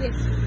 Yes.